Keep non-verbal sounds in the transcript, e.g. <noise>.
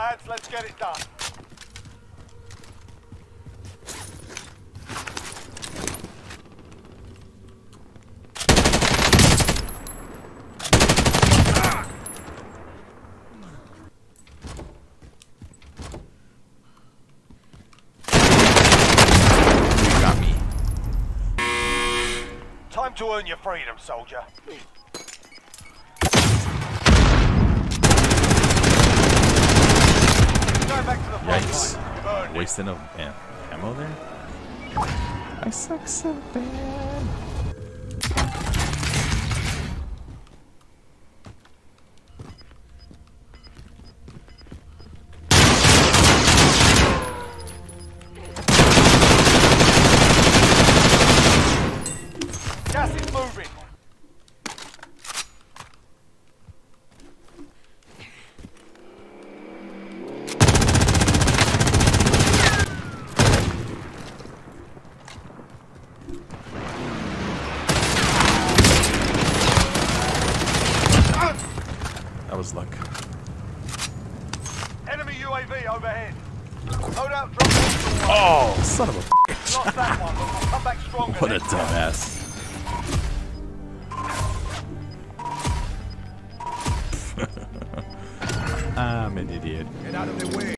chance. Let's get it done. You got me. Time to earn your freedom, soldier. Go back to the front Yikes. line. You've earned it. Wasting of am- ammo there? I suck so bad. Was luck. Enemy UAV overhead. Loadout drop. Oh, son of a bitch. that one, but we'll come back stronger. What a next time. dumbass. <laughs> I'm an idiot. Get out of the way.